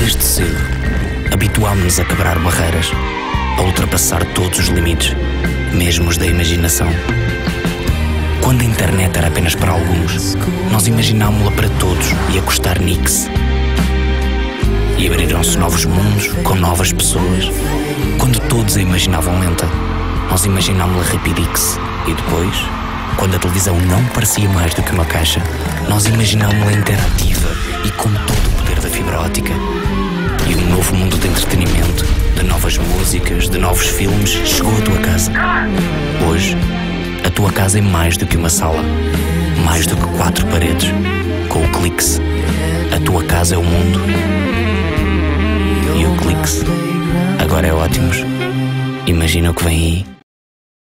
Desde cedo, habituámos-nos a quebrar barreiras, a ultrapassar todos os limites, mesmo os da imaginação. Quando a internet era apenas para alguns, nós imaginámos-la para todos e a custar nix. E abriram-se novos mundos com novas pessoas. Quando todos a imaginavam lenta, nós imaginámos-la rapidix. E depois, quando a televisão não parecia mais do que uma caixa, nós imaginámos-la interativa e com todo o poder da fibra ótica. E um novo mundo de entretenimento, de novas músicas, de novos filmes, chegou à tua casa. Hoje, a tua casa é mais do que uma sala, mais do que quatro paredes. Com o Clix, a tua casa é o mundo. E o Clix agora é ótimos. Imagina o que vem aí.